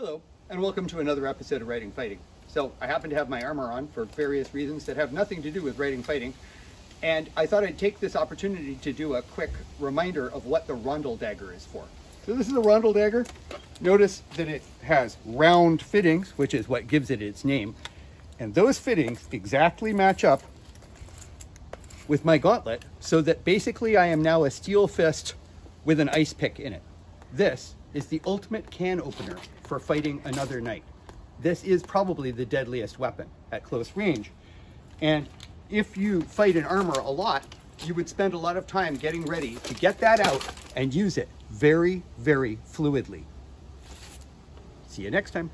Hello, and welcome to another episode of Writing Fighting. So, I happen to have my armor on for various reasons that have nothing to do with writing fighting, and I thought I'd take this opportunity to do a quick reminder of what the rondel dagger is for. So, this is a rondel dagger. Notice that it has round fittings, which is what gives it its name, and those fittings exactly match up with my gauntlet so that basically I am now a steel fist with an ice pick in it. This is the ultimate can opener for fighting another knight. This is probably the deadliest weapon at close range. And if you fight in armor a lot, you would spend a lot of time getting ready to get that out and use it very, very fluidly. See you next time.